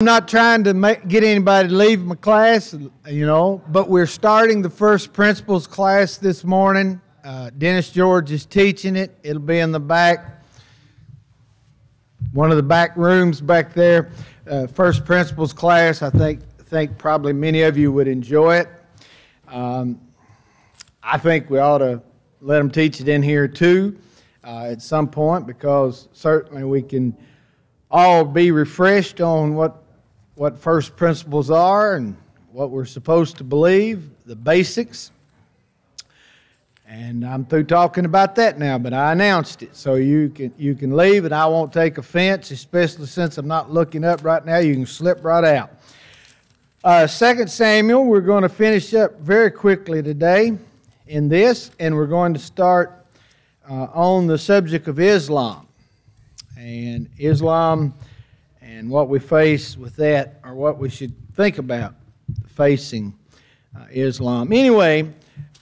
I'm not trying to make, get anybody to leave my class, you know, but we're starting the first principles class this morning. Uh, Dennis George is teaching it. It'll be in the back, one of the back rooms back there. Uh, first principles class. I think think probably many of you would enjoy it. Um, I think we ought to let them teach it in here too uh, at some point because certainly we can all be refreshed on what what first principles are and what we're supposed to believe, the basics. And I'm through talking about that now, but I announced it. So you can you can leave and I won't take offense, especially since I'm not looking up right now. You can slip right out. Uh, 2 Samuel, we're going to finish up very quickly today in this, and we're going to start uh, on the subject of Islam. And Islam and what we face with that, or what we should think about facing uh, Islam. Anyway,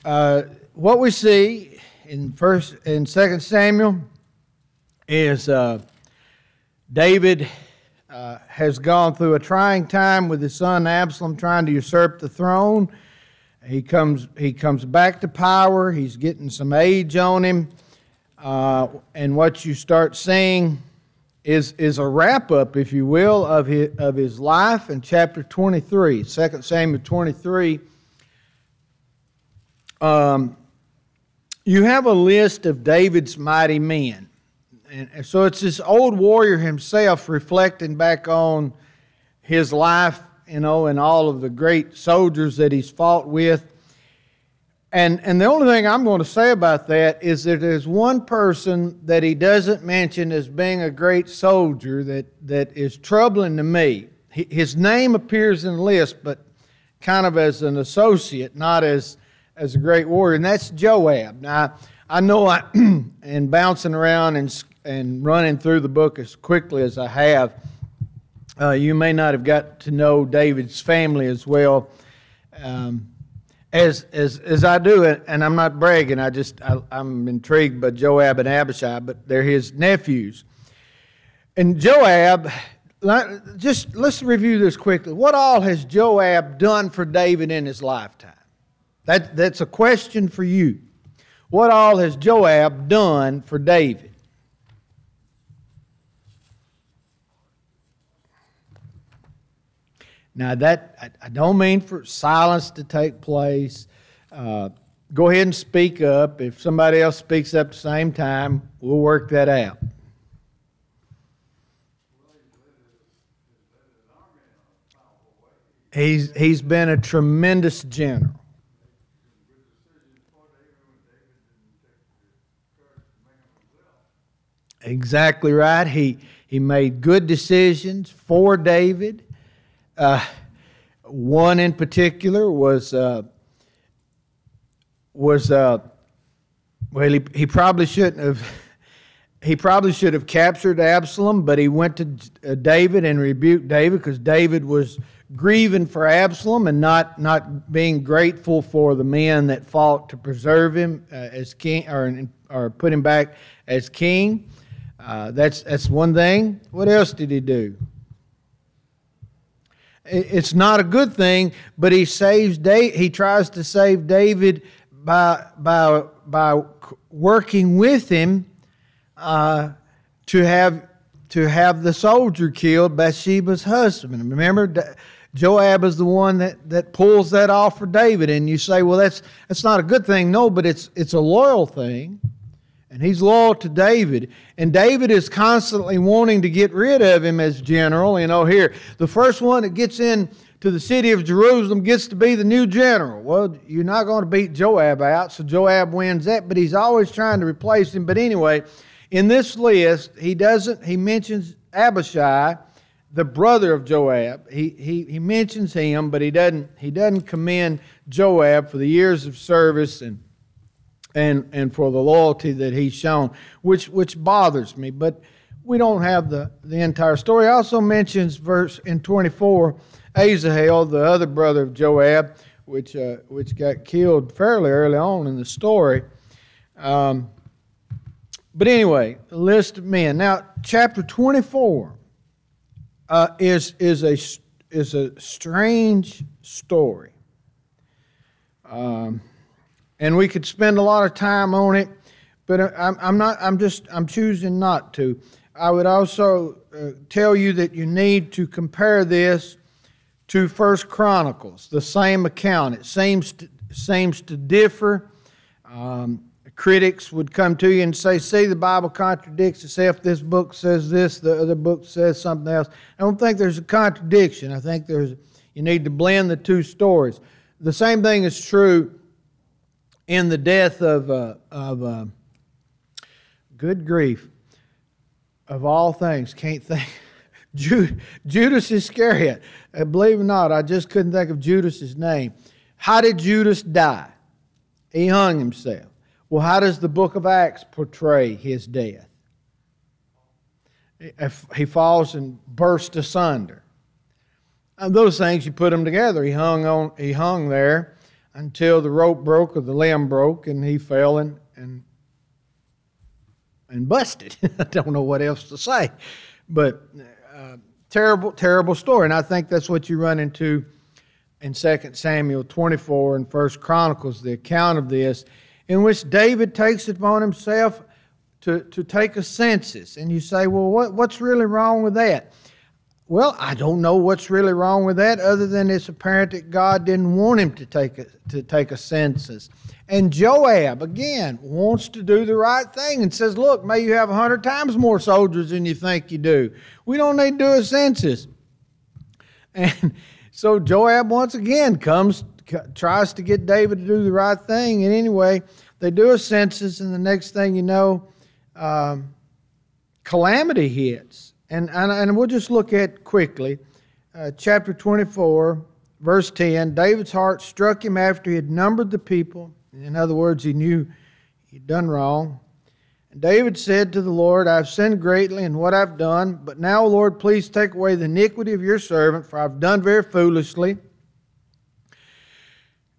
uh, what we see in first in Second Samuel is uh, David uh, has gone through a trying time with his son Absalom trying to usurp the throne. He comes he comes back to power. He's getting some age on him, uh, and what you start seeing is, is a wrap up, if you will, of his, of his life in chapter 23, 2 Samuel 23. Um, you have a list of David's mighty men. And so it's this old warrior himself reflecting back on his life, you know, and all of the great soldiers that he's fought with. And, and the only thing I'm going to say about that is that there's one person that he doesn't mention as being a great soldier that, that is troubling to me. His name appears in the list, but kind of as an associate, not as, as a great warrior, and that's Joab. Now, I know I, and bouncing around and, and running through the book as quickly as I have, uh, you may not have got to know David's family as well. Um, as, as, as I do, and I'm not bragging, I just, I, am intrigued by Joab and Abishai, but they're his nephews. And Joab, just let's review this quickly. What all has Joab done for David in his lifetime? That, that's a question for you. What all has Joab done for David? Now, that I don't mean for silence to take place. Uh, go ahead and speak up. If somebody else speaks up at the same time, we'll work that out. He's, he's been a tremendous general. Exactly right. He, he made good decisions for David. Uh, one in particular was uh, was uh, well, he, he probably shouldn't have. He probably should have captured Absalom, but he went to uh, David and rebuked David because David was grieving for Absalom and not, not being grateful for the men that fought to preserve him uh, as king or, or put him back as king. Uh, that's, that's one thing. What else did he do? It's not a good thing, but he saves he tries to save David by by by working with him uh, to have to have the soldier killed, Bathsheba's husband. Remember, Joab is the one that, that pulls that off for David, and you say, well, that's that's not a good thing. No, but it's it's a loyal thing. And he's loyal to David. And David is constantly wanting to get rid of him as general. You know, here, the first one that gets in to the city of Jerusalem gets to be the new general. Well, you're not going to beat Joab out, so Joab wins that, but he's always trying to replace him. But anyway, in this list, he doesn't, he mentions Abishai, the brother of Joab. He, he, he mentions him, but he doesn't, he doesn't commend Joab for the years of service and and, and for the loyalty that he's shown, which, which bothers me. But we don't have the, the entire story. He also mentions verse in 24, Asahel, the other brother of Joab, which, uh, which got killed fairly early on in the story. Um, but anyway, list of men. Now, chapter 24 uh, is, is, a, is a strange story. Um, and we could spend a lot of time on it, but I'm, I'm not. I'm just. I'm choosing not to. I would also uh, tell you that you need to compare this to First Chronicles, the same account. It seems to, seems to differ. Um, critics would come to you and say, "See, the Bible contradicts itself. This book says this, the other book says something else." I don't think there's a contradiction. I think there's you need to blend the two stories. The same thing is true in the death of, uh, of uh, good grief, of all things, can't think. Judas Iscariot. Uh, believe it or not, I just couldn't think of Judas's name. How did Judas die? He hung himself. Well, how does the book of Acts portray his death? He falls and bursts asunder. And those things, you put them together. He hung on. He hung there until the rope broke or the limb broke, and he fell and and and busted. I don't know what else to say, but uh, terrible, terrible story. And I think that's what you run into in 2 Samuel 24 and 1 Chronicles, the account of this, in which David takes it upon himself to, to take a census. And you say, well, what, what's really wrong with that? Well, I don't know what's really wrong with that, other than it's apparent that God didn't want him to take a, to take a census. And Joab, again, wants to do the right thing and says, Look, may you have a hundred times more soldiers than you think you do. We don't need to do a census. And so Joab, once again, comes, tries to get David to do the right thing. And anyway, they do a census, and the next thing you know, um, calamity hits. And, and, and we'll just look at quickly uh, chapter 24, verse 10. David's heart struck him after he had numbered the people. In other words, he knew he'd done wrong. And David said to the Lord, I've sinned greatly in what I've done, but now, Lord, please take away the iniquity of your servant, for I've done very foolishly.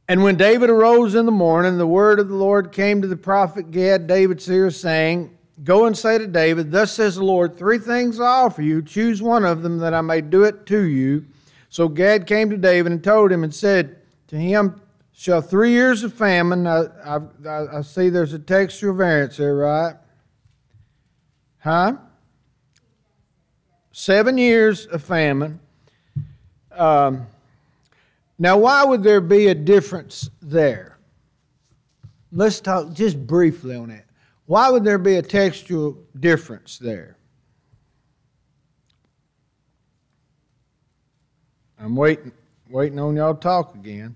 And when David arose in the morning, the word of the Lord came to the prophet Gad, David's seer, saying, Go and say to David, Thus says the Lord, three things I offer you. Choose one of them that I may do it to you. So Gad came to David and told him and said to him, Shall three years of famine, I, I, I see there's a textual variance there, right? Huh? Seven years of famine. Um, now, why would there be a difference there? Let's talk just briefly on that. Why would there be a textual difference there? I'm waiting, waiting on y'all to talk again.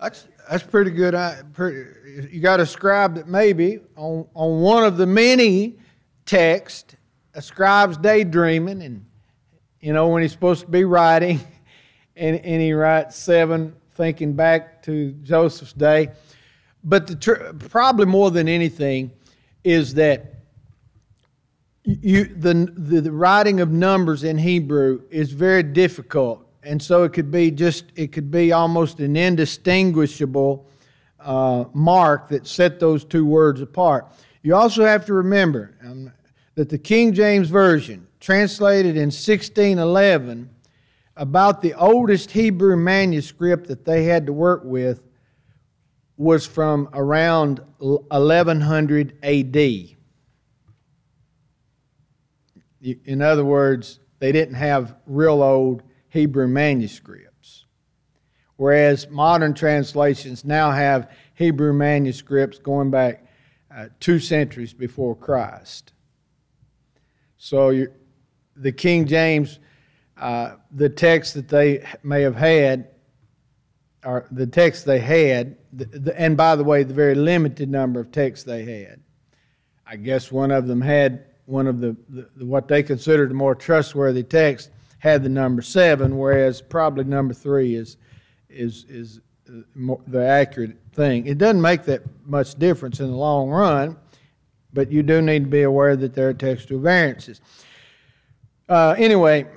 That's that's pretty good. I, pretty, you got a scribe that maybe on on one of the many texts, a scribe's daydreaming, and you know when he's supposed to be writing, and and he writes seven thinking back to Joseph's day. But the tr- probably more than anything is that you, the, the, the writing of numbers in Hebrew is very difficult. And so it could be just, it could be almost an indistinguishable uh, mark that set those two words apart. You also have to remember um, that the King James Version, translated in 1611, about the oldest Hebrew manuscript that they had to work with was from around 1100 AD. In other words, they didn't have real old Hebrew manuscripts. Whereas modern translations now have Hebrew manuscripts going back uh, two centuries before Christ. So the King James uh, the text that they may have had, or the text they had, the, the, and by the way, the very limited number of texts they had. I guess one of them had one of the, the what they considered a more trustworthy text had the number seven, whereas probably number three is is is uh, the accurate thing. It doesn't make that much difference in the long run, but you do need to be aware that there are textual variances. Uh, anyway.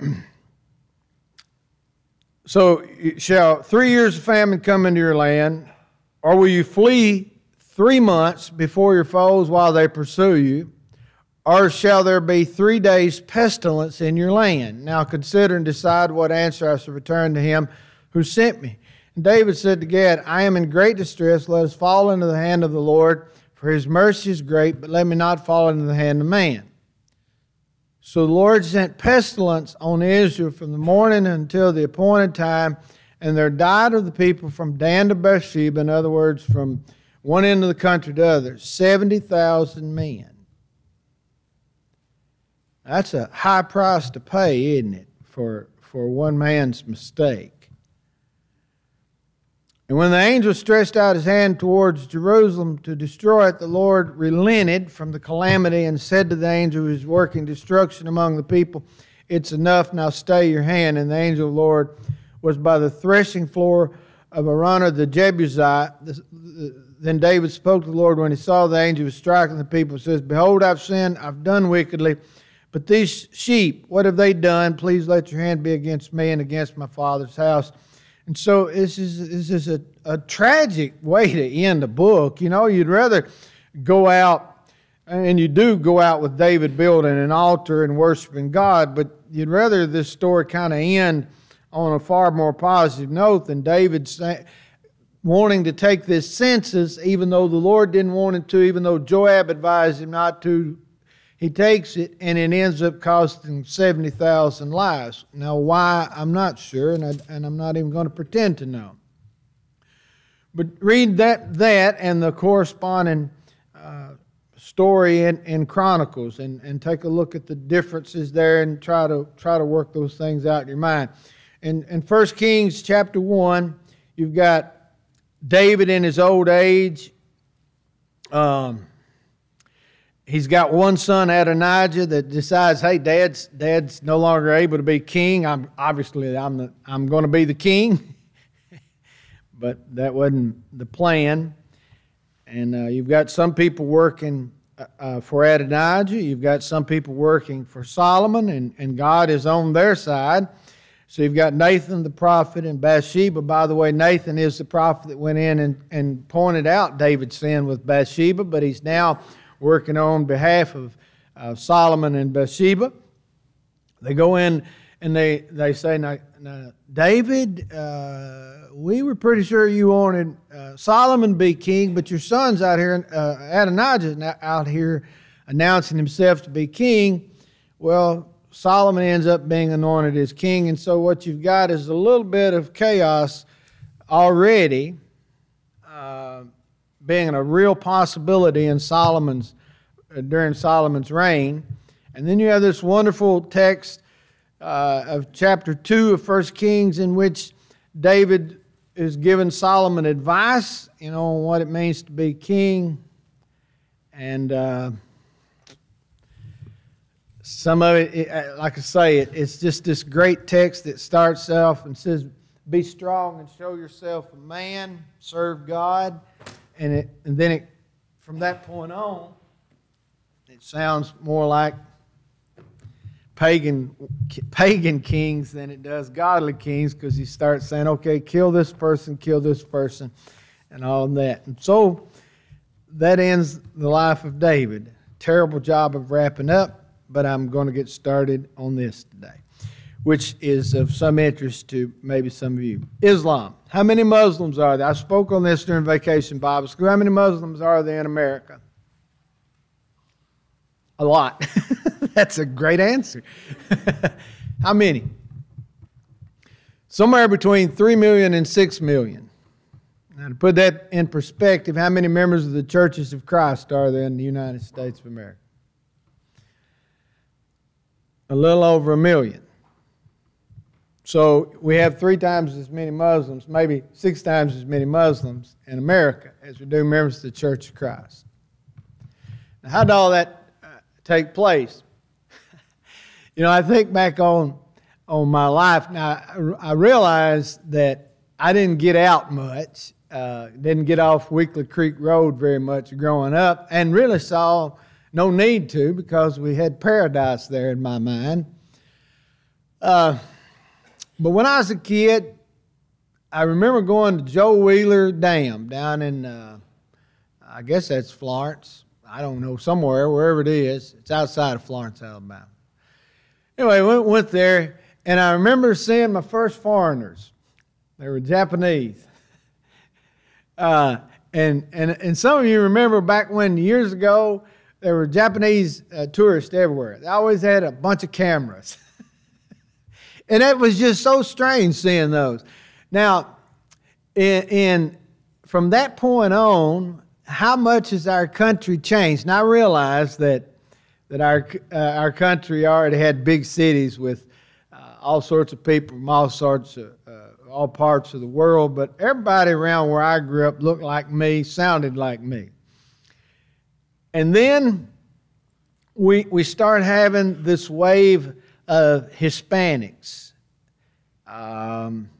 So, shall three years of famine come into your land, or will you flee three months before your foes while they pursue you? or shall there be three days' pestilence in your land? Now consider and decide what answer I shall return to him who sent me. And David said to Gad, I am in great distress. Let us fall into the hand of the Lord, for his mercy is great, but let me not fall into the hand of man. So the Lord sent pestilence on Israel from the morning until the appointed time, and there died of the people from Dan to Beersheba, in other words, from one end of the country to the other, 70,000 men. That's a high price to pay, isn't it, for, for one man's mistake? And when the angel stretched out his hand towards Jerusalem to destroy it, the Lord relented from the calamity and said to the angel who was working destruction among the people, It's enough, now stay your hand. And the angel of the Lord was by the threshing floor of Araunah the Jebusite. Then David spoke to the Lord when he saw the angel was striking the people, says, Behold, I've sinned, I've done wickedly. But these sheep, what have they done? Please let your hand be against me and against my father's house. And so this is, this is a, a tragic way to end a book. You know, you'd rather go out, and you do go out with David building an altar and worshiping God, but you'd rather this story kind of end on a far more positive note than David wanting to take this census, even though the Lord didn't want him to, even though Joab advised him not to, he takes it and it ends up costing 70,000 lives. Now, why, I'm not sure, and, I, and I'm not even going to pretend to know. But read that, that and the corresponding uh, story in, in Chronicles and, and take a look at the differences there and try to, try to work those things out in your mind. In, in 1 Kings chapter 1, you've got David in his old age. Um, he's got one son, Adonijah, that decides, hey, dad's, dad's no longer able to be king. I'm, obviously, I'm, the, I'm going to be the king. but that wasn't the plan. And uh, you've got some people working uh, uh, for Adonijah. You've got some people working for Solomon, and, and God is on their side. So you've got Nathan the prophet and Bathsheba. By the way, Nathan is the prophet that went in and, and pointed out David's sin with Bathsheba, but he's now working on behalf of uh, Solomon and Bathsheba. They go in and they, they say, now, now David, uh, we were pretty sure you wanted uh, Solomon to be king, but your son's out here, uh, Adonijah out here announcing himself to be king. Well, Solomon ends up being anointed as king, and so what you've got is a little bit of chaos already being a real possibility in Solomon's uh, during Solomon's reign. And then you have this wonderful text uh, of chapter 2 of First Kings in which David is giving Solomon advice, you know, on what it means to be king. And uh, some of it, it, uh, like I say, it, it's just this great text that starts off and says, Be strong and show yourself a man, serve God and it and then it from that point on it sounds more like pagan pagan kings than it does godly kings because he starts saying okay kill this person kill this person and all that. And so that ends the life of david. Terrible job of wrapping up but i'm going to get started on this today which is of some interest to maybe some of you. Islam. How many Muslims are there? I spoke on this during Vacation Bible School. How many Muslims are there in America? A lot. That's a great answer. How many? Somewhere between 3 million and 6 million. Now, to put that in perspective, how many members of the Churches of Christ are there in the United States of America? A little over a million. So we have three times as many Muslims, maybe six times as many Muslims in America as we do members of the Church of Christ. Now, how did all that uh, take place? you know, I think back on on my life. Now, I realized that I didn't get out much, uh, didn't get off Weekly Creek Road very much growing up, and really saw no need to because we had paradise there in my mind. Uh, but when I was a kid, I remember going to Joe Wheeler Dam down in, uh, I guess that's Florence. I don't know, somewhere, wherever it is. It's outside of Florence, Alabama. Anyway, went, went there, and I remember seeing my first foreigners. They were Japanese. Uh, and, and, and some of you remember back when years ago, there were Japanese uh, tourists everywhere. They always had a bunch of cameras. and it was just so strange seeing those. Now, in, in, from that point on, how much has our country changed? Now I realize that that our uh, our country already had big cities with uh, all sorts of people from all sorts of uh, all parts of the world, but everybody around where I grew up looked like me, sounded like me. And then we we start having this wave of Hispanics. Um,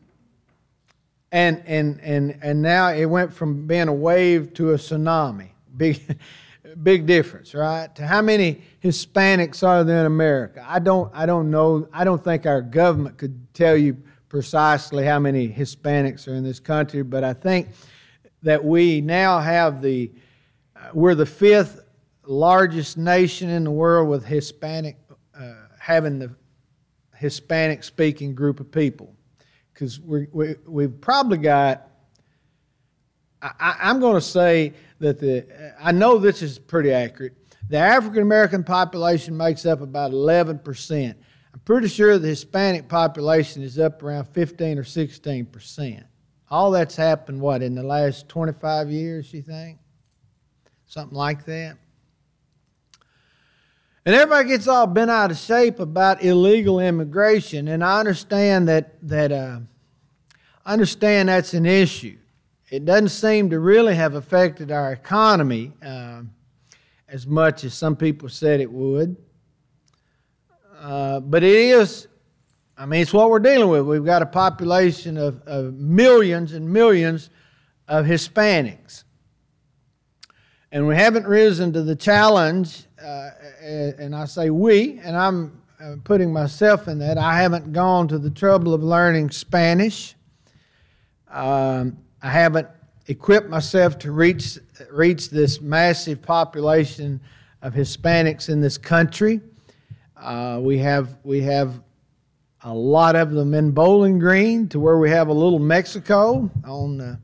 and and and and now it went from being a wave to a tsunami. Big big difference, right? To how many Hispanics are there in America? I don't I don't know. I don't think our government could tell you precisely how many Hispanics are in this country, but I think that we now have the uh, we're the fifth largest nation in the world with Hispanic uh, having the Hispanic speaking group of people because we, we, we've probably got, I, I'm going to say that the, I know this is pretty accurate. The African American population makes up about 11%. I'm pretty sure the Hispanic population is up around 15 or 16%. All that's happened, what, in the last 25 years, you think? Something like that? And everybody gets all bent out of shape about illegal immigration, and I understand that that uh, I understand that's an issue. It doesn't seem to really have affected our economy uh, as much as some people said it would. Uh, but it is, I mean, it's what we're dealing with. We've got a population of, of millions and millions of Hispanics. And we haven't risen to the challenge uh, and I say we, and I'm uh, putting myself in that. I haven't gone to the trouble of learning Spanish. Um, I haven't equipped myself to reach reach this massive population of Hispanics in this country. Uh, we have we have a lot of them in Bowling Green, to where we have a little Mexico on the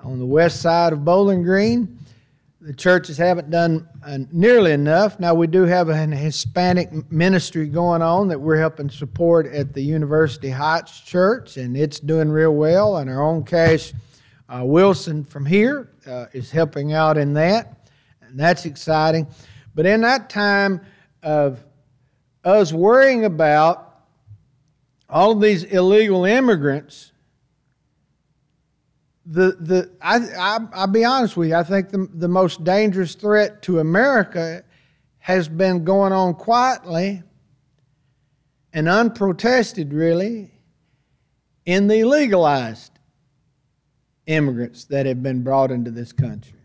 on the west side of Bowling Green the churches haven't done uh, nearly enough. Now, we do have an Hispanic ministry going on that we're helping support at the University Heights Church, and it's doing real well. And our own Cash uh, Wilson from here uh, is helping out in that, and that's exciting. But in that time of us worrying about all of these illegal immigrants, the the I, I I'll be honest with you. I think the the most dangerous threat to America has been going on quietly and unprotested, really, in the legalized immigrants that have been brought into this country.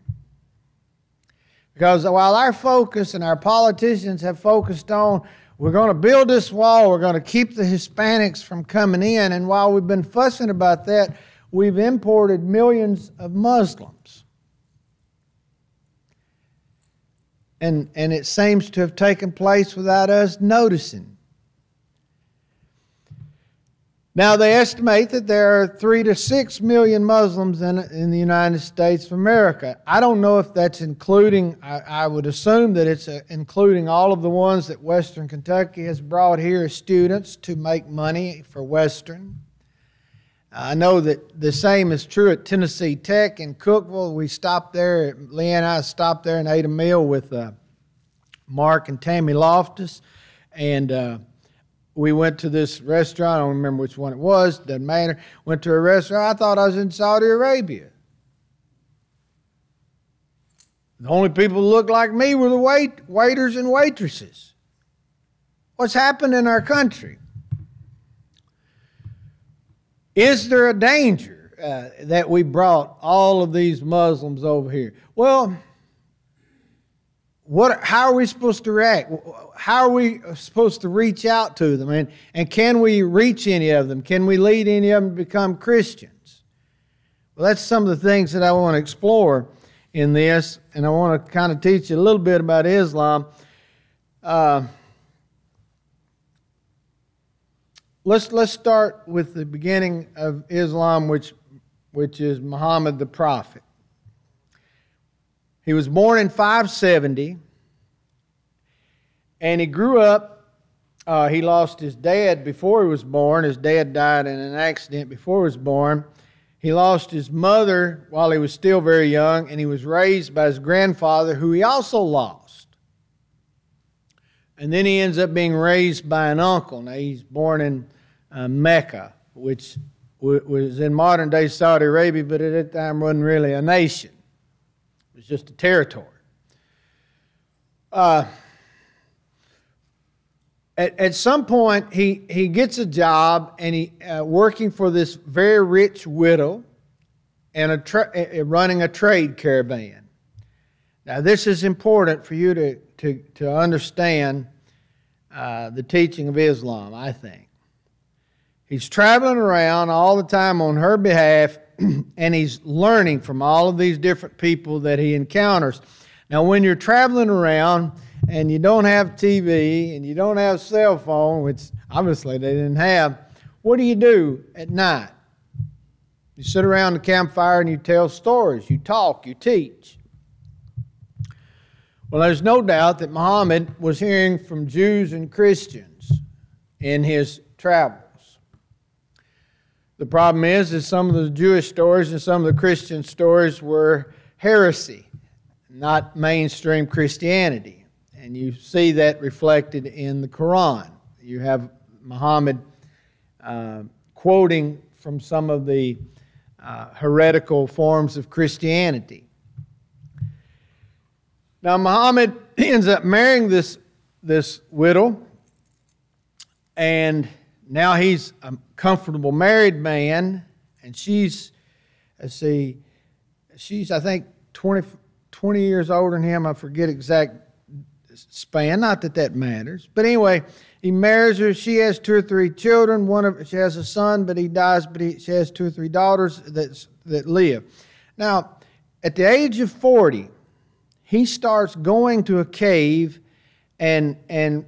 Because while our focus and our politicians have focused on we're going to build this wall, we're going to keep the Hispanics from coming in, and while we've been fussing about that, we've imported millions of Muslims. And, and it seems to have taken place without us noticing. Now, they estimate that there are three to six million Muslims in, in the United States of America. I don't know if that's including, I, I would assume that it's a, uh, including all of the ones that Western Kentucky has brought here as students to make money for Western. I know that the same is true at Tennessee Tech in Cookeville. We stopped there, Leanne and I stopped there and ate a meal with uh, Mark and Tammy Loftus. And uh, we went to this restaurant. I don't remember which one it was, doesn't matter. Went to a restaurant. I thought I was in Saudi Arabia. The only people who looked like me were the wait, waiters and waitresses. What's happened in our country? Is there a danger uh, that we brought all of these Muslims over here? Well, what, how are we supposed to react? How are we supposed to reach out to them? And, and can we reach any of them? Can we lead any of them to become Christians? Well, that's some of the things that I want to explore in this, and I want to kind of teach you a little bit about Islam. Uh, let's let's start with the beginning of Islam, which which is Muhammad the prophet. He was born in 570, and he grew up. Uh, he lost his dad before he was born. His dad died in an accident before he was born. He lost his mother while he was still very young, and he was raised by his grandfather, who he also lost. And then he ends up being raised by an uncle. Now, he's born in uh, Mecca, which was in modern day Saudi Arabia, but at that time wasn't really a nation, it was just a territory. Uh, at, at some point, he, he gets a job and he uh, working for this very rich widow and a tra- uh, running a trade caravan. Now, this is important for you to, to, to understand uh, the teaching of Islam, I think. He's traveling around all the time on her behalf, and he's learning from all of these different people that he encounters. Now, when you're traveling around and you don't have TV and you don't have cell phone, which obviously they didn't have, what do you do at night? You sit around the campfire and you tell stories, you talk, you teach. Well, there's no doubt that Muhammad was hearing from Jews and Christians in his travels. The problem is, is some of the Jewish stories and some of the Christian stories were heresy, not mainstream Christianity. And you see that reflected in the Quran. You have Muhammad uh, quoting from some of the uh, heretical forms of Christianity. Now, Muhammad ends up marrying this, this widow, and now he's a comfortable married man, and she's, let's see, she's, I think, 20, 20 years older than him. I forget exact span. Not that that matters. But anyway, he marries her. She has two or three children. One of she has a son, but he dies. But he, she has two or three daughters that that live. Now, at the age of forty, he starts going to a cave and and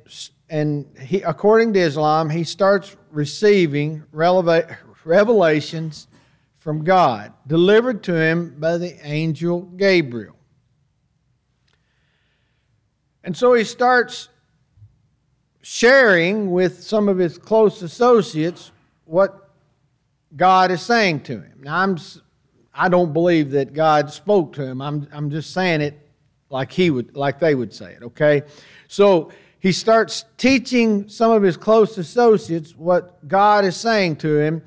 and he, according to Islam, he starts receiving revelations from God delivered to him by the angel Gabriel. And so he starts sharing with some of his close associates what God is saying to him. Now, I'm, I don't believe that God spoke to him. I'm, I'm just saying it like he would like they would say it okay so he starts teaching some of his close associates what god is saying to him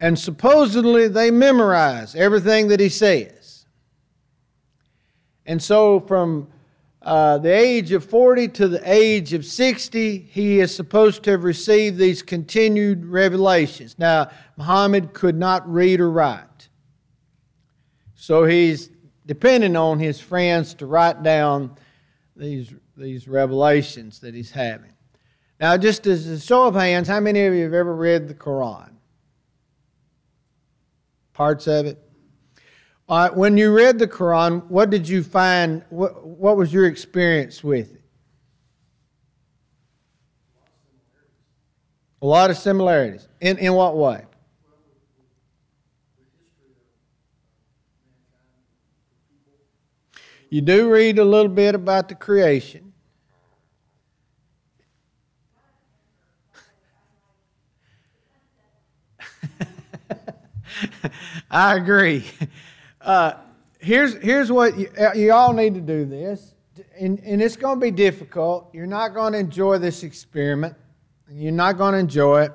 and supposedly they memorize everything that he says and so from uh, the age of 40 to the age of 60, he is supposed to have received these continued revelations. Now, Muhammad could not read or write. So he's depending on his friends to write down these, these revelations that he's having. Now, just as a show of hands, how many of you have ever read the Quran? Parts of it? Right, when you read the Quran, what did you find? What, what was your experience with it? A lot of similarities. In, in what way? You do read a little bit about the creation. I agree. Uh, here's, here's what you, uh, you all need to do this, and, and it's going to be difficult. You're not going to enjoy this experiment, you're not going to enjoy it,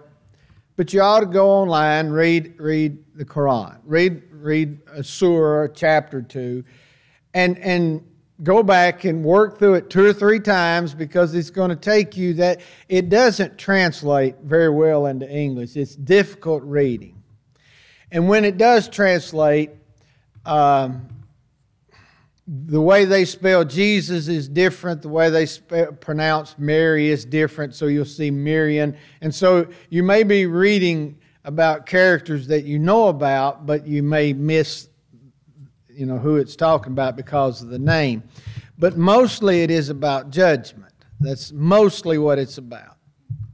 but you ought to go online, read, read the Quran, read, read a surah, chapter two and and go back and work through it two or three times because it's going to take you that it doesn't translate very well into English. It's difficult reading. And when it does translate, um, the way they spell Jesus is different. The way they pronounce Mary is different. So you'll see Miriam. And so you may be reading about characters that you know about, but you may miss you know, who it's talking about because of the name. But mostly it is about judgment. That's mostly what it's about.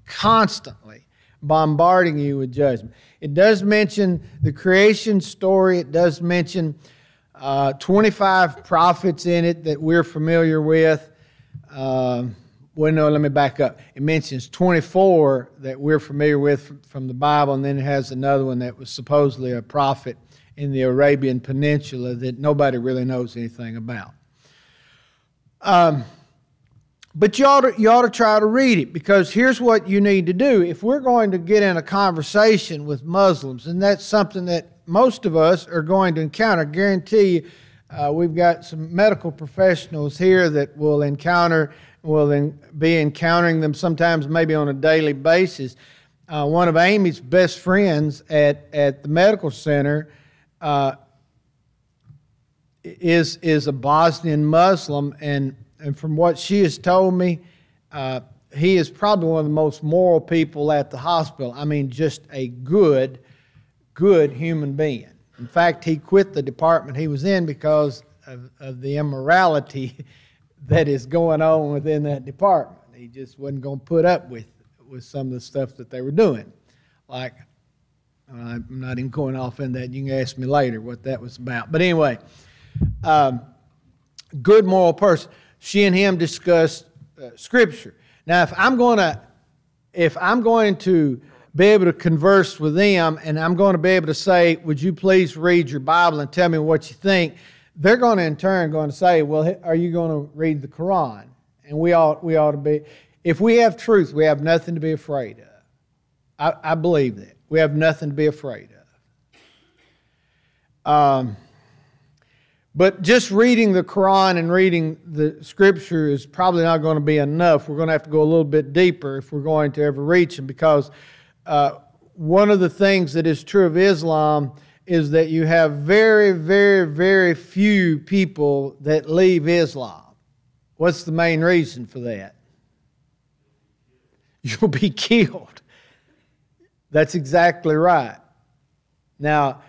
Constantly bombarding you with judgment. It does mention the creation story, it does mention uh, 25 prophets in it that we're familiar with. Uh, well, no, let me back up. It mentions 24 that we're familiar with from the Bible, and then it has another one that was supposedly a prophet in the Arabian Peninsula that nobody really knows anything about. Um, but you ought, to, you ought to try to read it because here's what you need to do. If we're going to get in a conversation with Muslims, and that's something that most of us are going to encounter, I guarantee you, uh, we've got some medical professionals here that will encounter, will be encountering them sometimes maybe on a daily basis. Uh, one of Amy's best friends at, at the medical center uh, is, is a Bosnian Muslim, and and from what she has told me, uh, he is probably one of the most moral people at the hospital. I mean, just a good, good human being. In fact, he quit the department he was in because of, of the immorality that is going on within that department. He just wasn't going to put up with, with some of the stuff that they were doing. Like, I'm not even going off in that. You can ask me later what that was about. But anyway, um, good moral person she and him discussed uh, Scripture. Now, if I'm going to, if I'm going to be able to converse with them, and I'm going to be able to say, "Would you please read your Bible and tell me what you think?" They're going to, in turn, going to say, "Well, are you going to read the Quran?" And we ought, we ought to be. If we have truth, we have nothing to be afraid of. I, I believe that we have nothing to be afraid of. Um, but just reading the Quran and reading the scripture is probably not going to be enough. We're going to have to go a little bit deeper if we're going to ever reach them because uh, one of the things that is true of Islam is that you have very, very, very few people that leave Islam. What's the main reason for that? You'll be killed. That's exactly right. Now,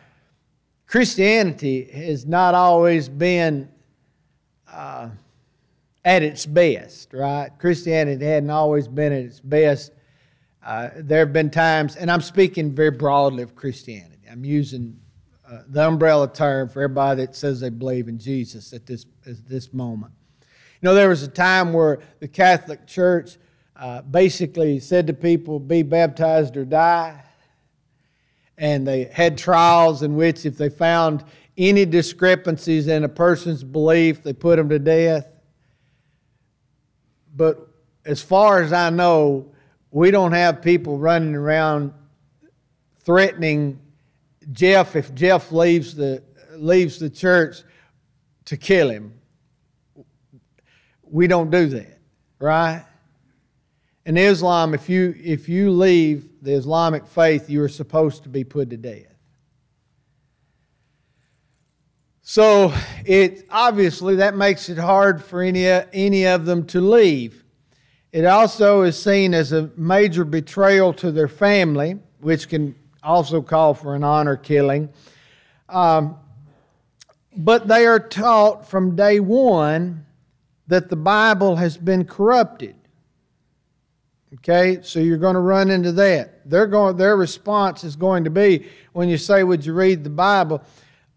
Christianity has not always been uh, at its best, right? Christianity hadn't always been at its best. Uh, there have been times, and I'm speaking very broadly of Christianity. I'm using uh, the umbrella term for everybody that says they believe in Jesus at this, at this moment. You know, there was a time where the Catholic Church uh, basically said to people, be baptized or die and they had trials in which if they found any discrepancies in a person's belief, they put them to death. But as far as I know, we don't have people running around threatening Jeff if Jeff leaves the leaves the church to kill him. We don't do that, right? In Islam, if you if you leave the Islamic faith, you are supposed to be put to death. So it obviously that makes it hard for any, any of them to leave. It also is seen as a major betrayal to their family, which can also call for an honor killing. Um, but they are taught from day one that the Bible has been corrupted. Okay, so you're going to run into that. They're going, their response is going to be when you say, "Would you read the Bible?"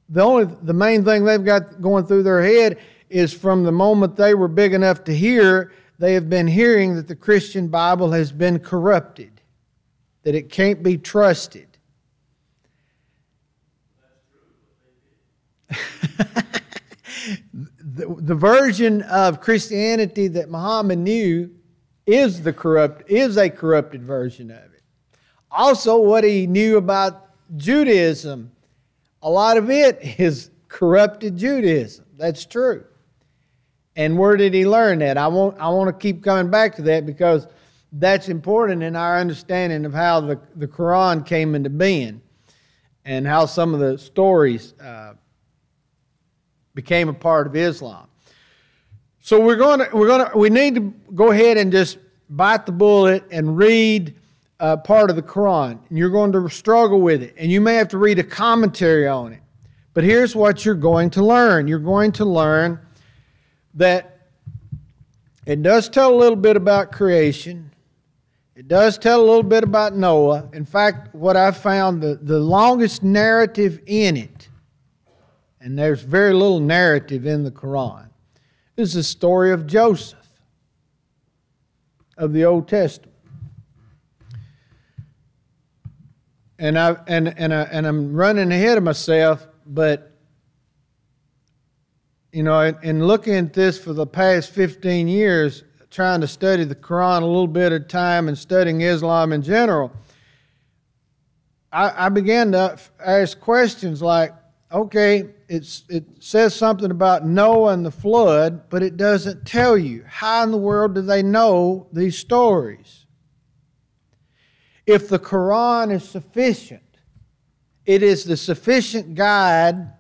The only, the main thing they've got going through their head is from the moment they were big enough to hear, they have been hearing that the Christian Bible has been corrupted, that it can't be trusted. the, the version of Christianity that Muhammad knew is the corrupt is a corrupted version of it. Also, what he knew about Judaism, a lot of it is corrupted Judaism. That's true. And where did he learn that? I want I want to keep coming back to that because that's important in our understanding of how the, the Quran came into being and how some of the stories uh, became a part of Islam. So we're going to we're going to we need to go ahead and just bite the bullet and read uh, part of the Quran, and you're going to struggle with it, and you may have to read a commentary on it. But here's what you're going to learn you're going to learn that it does tell a little bit about creation. It does tell a little bit about Noah. In fact, what I found the, the longest narrative in it, and there's very little narrative in the Quran, is the story of Joseph of the Old Testament. And I and and I, and I'm running ahead of myself, but you know, in looking at this for the past 15 years, trying to study the Quran a little bit a time and studying Islam in general, I, I began to ask questions like, okay, it's, it says something about Noah and the flood, but it doesn't tell you. How in the world do they know these stories? If the Quran is sufficient, it is the sufficient guide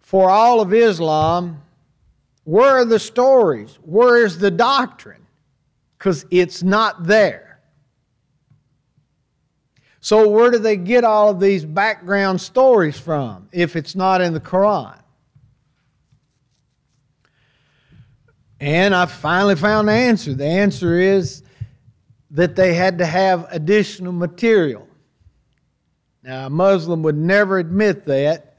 for all of Islam. Where are the stories? Where is the doctrine? Because it's not there. So, where do they get all of these background stories from if it's not in the Quran? And I finally found the answer. The answer is that they had to have additional material. Now, a Muslim would never admit that,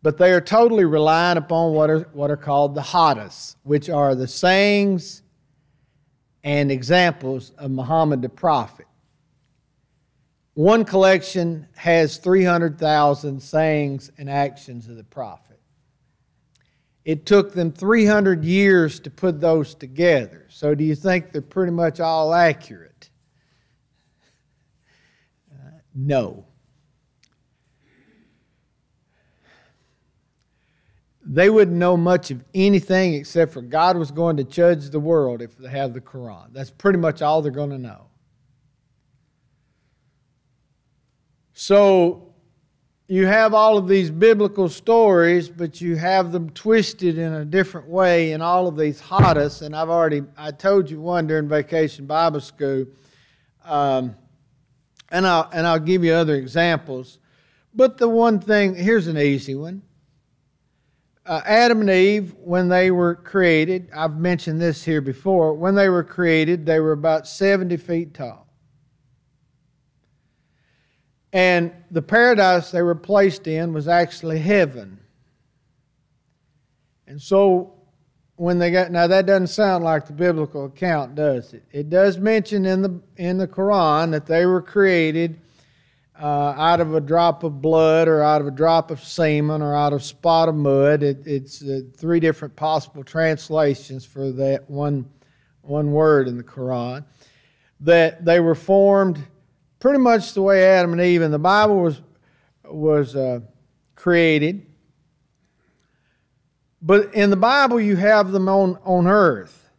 but they are totally reliant upon what are, what are called the hadiths, which are the sayings and examples of Muhammad the Prophet. One collection has 300,000 sayings and actions of the prophet. It took them 300 years to put those together. So, do you think they're pretty much all accurate? Uh, no. They wouldn't know much of anything except for God was going to judge the world if they have the Quran. That's pretty much all they're going to know. So you have all of these biblical stories, but you have them twisted in a different way in all of these hadiths. And I've already I told you one during vacation Bible school, um, and I'll and I'll give you other examples. But the one thing here's an easy one. Uh, Adam and Eve, when they were created, I've mentioned this here before. When they were created, they were about seventy feet tall. And the paradise they were placed in was actually heaven. And so when they got now that doesn't sound like the biblical account, does it? It does mention in the in the Quran that they were created uh, out of a drop of blood or out of a drop of semen or out of spot of mud. It, it's uh, three different possible translations for that one one word in the Quran. That they were formed pretty much the way Adam and Eve in the Bible was, was uh, created. But in the Bible, you have them on, on earth.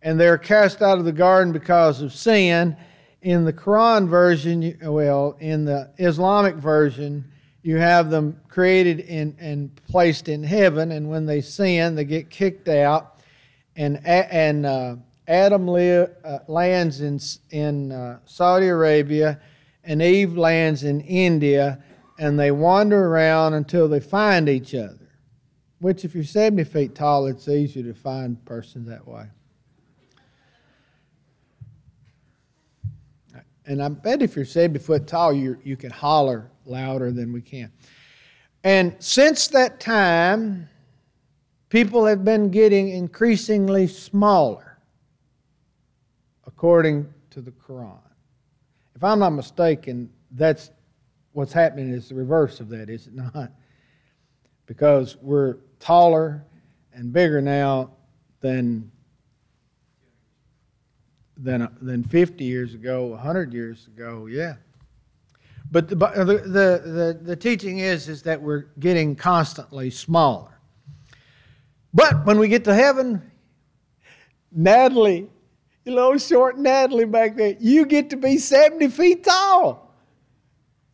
And they're cast out of the garden because of sin. In the Quran version, well, in the Islamic version, you have them created in, and placed in heaven. And when they sin, they get kicked out. And, and uh, Adam uh, lands in, in uh, Saudi Arabia, and Eve lands in India, and they wander around until they find each other. Which, if you're 70 feet tall, it's easier to find persons that way. And I bet if you're 70 foot tall, you you can holler louder than we can. And since that time, people have been getting increasingly smaller according to the Quran. If I'm not mistaken, that's what's happening is the reverse of that, is it not? Because we're taller and bigger now than than than 50 years ago, 100 years ago, yeah. But the, the, the, the, teaching is, is that we're getting constantly smaller. But when we get to heaven, Natalie little short Natalie back there. You get to be 70 feet tall.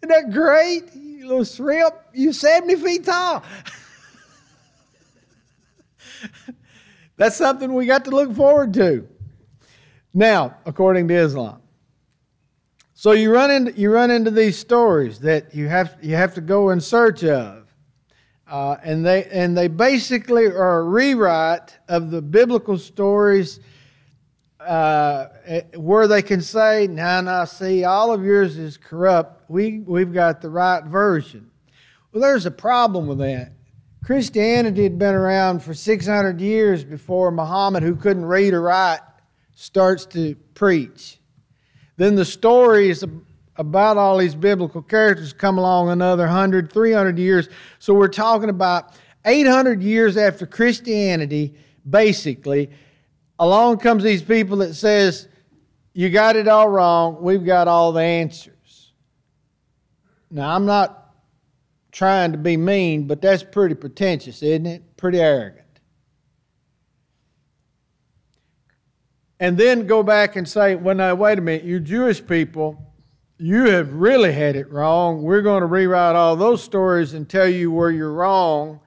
Isn't that great? You little shrimp, you 70 feet tall. That's something we got to look forward to. Now, according to Islam, So you run into you run into these stories that you have you have to go in search of, uh, and they and they basically are a rewrite of the biblical stories, uh, where they can say, "Now, now, see, all of yours is corrupt. We we've got the right version." Well, there's a problem with that. Christianity had been around for 600 years before Muhammad, who couldn't read or write, starts to preach. Then the stories about all these biblical characters come along another 100, 300 years. So we're talking about 800 years after Christianity, basically. Along comes these people that says, you got it all wrong. We've got all the answers. Now, I'm not trying to be mean, but that's pretty pretentious, isn't it? Pretty arrogant. and then go back and say, well, now, wait a minute, you Jewish people, you have really had it wrong. We're going to rewrite all those stories and tell you where you're wrong.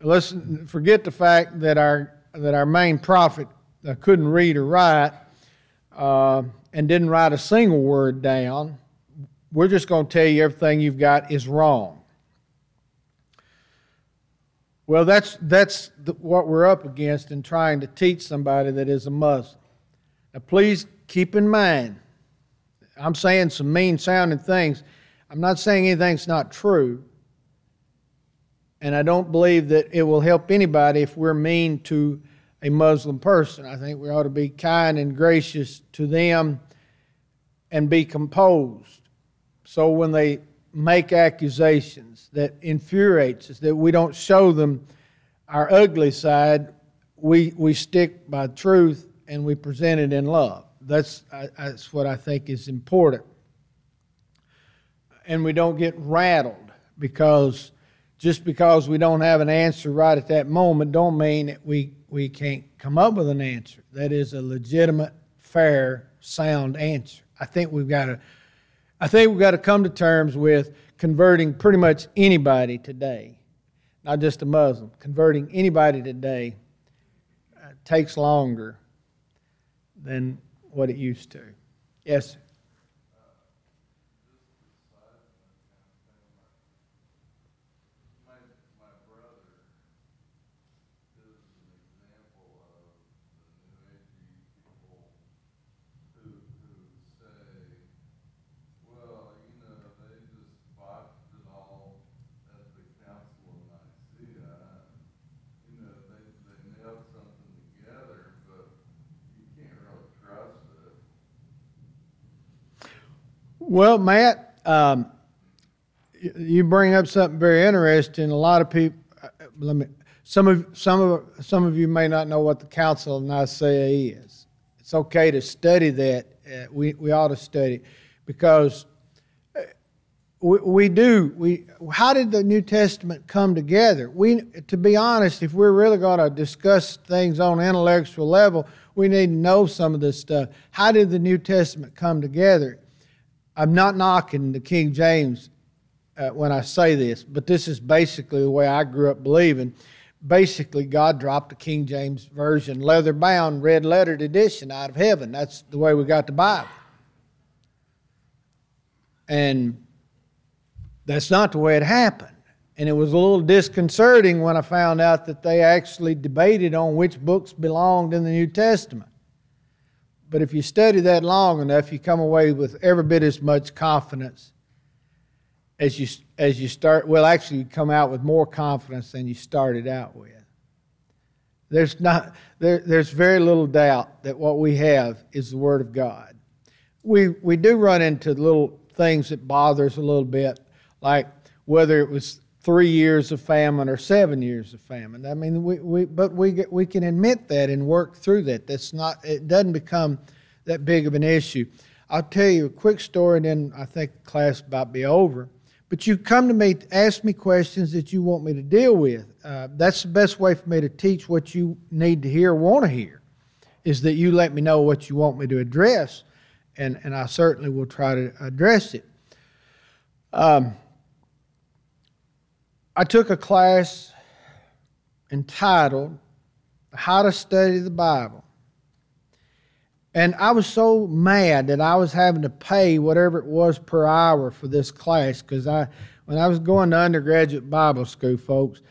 Let's forget the fact that our, that our main prophet uh, couldn't read or write uh, and didn't write a single word down. We're just going to tell you everything you've got is wrong. Well, that's, that's the, what we're up against in trying to teach somebody that is a Muslim. Now, please keep in mind, I'm saying some mean sounding things. I'm not saying anything's not true. And I don't believe that it will help anybody if we're mean to a Muslim person. I think we ought to be kind and gracious to them and be composed. So when they make accusations that infuriates us, that we don't show them our ugly side. We, we stick by truth and we present it in love. That's, that's what I think is important. And we don't get rattled because just because we don't have an answer right at that moment don't mean that we, we can't come up with an answer. That is a legitimate, fair, sound answer. I think we've got to I think we've got to come to terms with converting pretty much anybody today, not just a Muslim. Converting anybody today uh, takes longer than what it used to. Yes, sir. Well, Matt, um, you bring up something very interesting. A lot of people, uh, let me, some of some of some of you may not know what the Council of Nicaea is. It's okay to study that. Uh, we we ought to study because uh, we, we do. We how did the New Testament come together? We to be honest, if we're really going to discuss things on intellectual level, we need to know some of this stuff. How did the New Testament come together? I'm not knocking the King James uh, when I say this, but this is basically the way I grew up believing. Basically, God dropped the King James Version, leather bound, red lettered edition out of heaven. That's the way we got the Bible. And that's not the way it happened. And it was a little disconcerting when I found out that they actually debated on which books belonged in the New Testament. But if you study that long enough, you come away with every bit as much confidence as you, as you start. Well, actually, you come out with more confidence than you started out with. There's, not, there, there's very little doubt that what we have is the Word of God. We, we do run into little things that bother us a little bit, like whether it was three years of famine or seven years of famine. I mean, we, we but we get, we can admit that and work through that. That's not it doesn't become that big of an issue. I'll tell you a quick story, and then I think class about be over. But you come to me, ask me questions that you want me to deal with. Uh, that's the best way for me to teach what you need to hear, want to hear, is that you let me know what you want me to address, and, and I certainly will try to address it. Um, I took a class entitled How to Study the Bible. And I was so mad that I was having to pay whatever it was per hour for this class because I, when I was going to undergraduate Bible school, folks,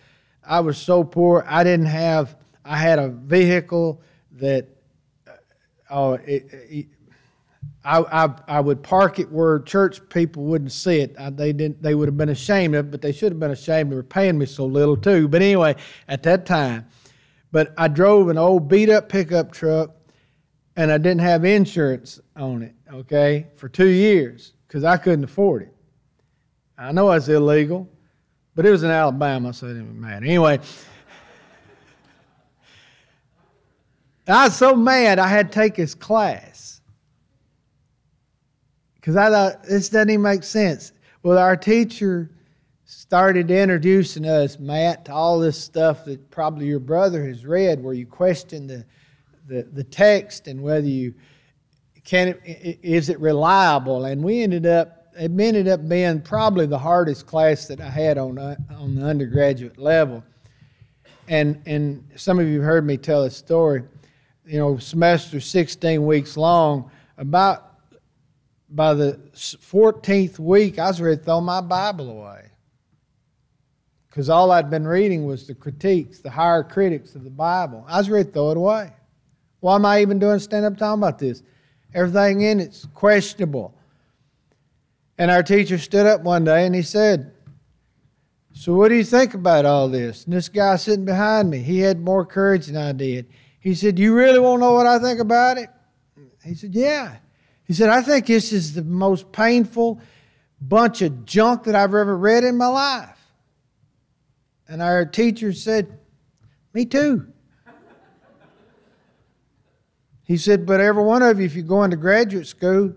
I was so poor. I didn't have. I had a vehicle that, oh, it, it, I, I, I would park it where church people wouldn't see it. I, they didn't. They would have been ashamed of it, but they should have been ashamed. They were paying me so little too. But anyway, at that time, but I drove an old beat up pickup truck and I didn't have insurance on it, okay, for two years because I couldn't afford it. I know it's illegal, but it was in Alabama, so it didn't matter. Anyway, I was so mad I had to take his class because I thought this doesn't even make sense. Well, our teacher started introducing us, Matt, to all this stuff that probably your brother has read, where you question the the, the text and whether you can is it reliable and we ended up it ended up being probably the hardest class that I had on uh, on the undergraduate level and and some of you have heard me tell a story you know semester 16 weeks long about by the 14th week I was ready to throw my Bible away because all I'd been reading was the critiques the higher critics of the Bible I was ready to throw it away why am I even doing stand up talking about this? Everything in it's questionable. And our teacher stood up one day and he said, So what do you think about all this? And this guy sitting behind me, he had more courage than I did. He said, You really want to know what I think about it? He said, Yeah. He said, I think this is the most painful bunch of junk that I've ever read in my life. And our teacher said, Me too. He said, But every one of you, if you go into graduate school,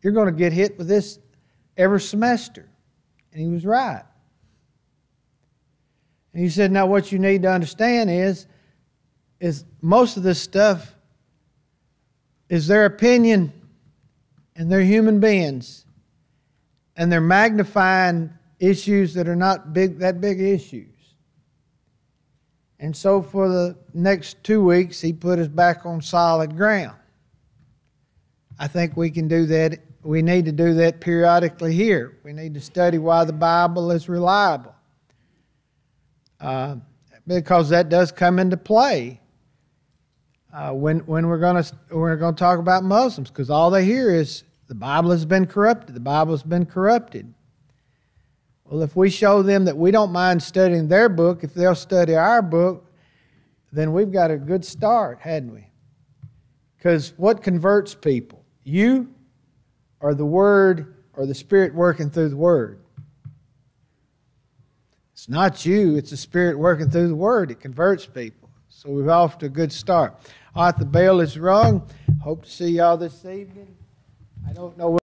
you're going to get hit with this every semester. And he was right. And he said, Now, what you need to understand is, is most of this stuff is their opinion, and they're human beings, and they're magnifying issues that are not big, that big issues. And so for the next two weeks, he put us back on solid ground. I think we can do that. We need to do that periodically here. We need to study why the Bible is reliable. Uh, because that does come into play uh, when, when we're going to we're going to talk about Muslims, because all they hear is the Bible has been corrupted. The Bible has been corrupted. Well, if we show them that we don't mind studying their book, if they'll study our book, then we've got a good start, hadn't we? Because what converts people? You or the Word or the Spirit working through the Word? It's not you, it's the Spirit working through the Word that converts people. So we're off to a good start. All right, the bell is rung. Hope to see y'all this evening. I don't know.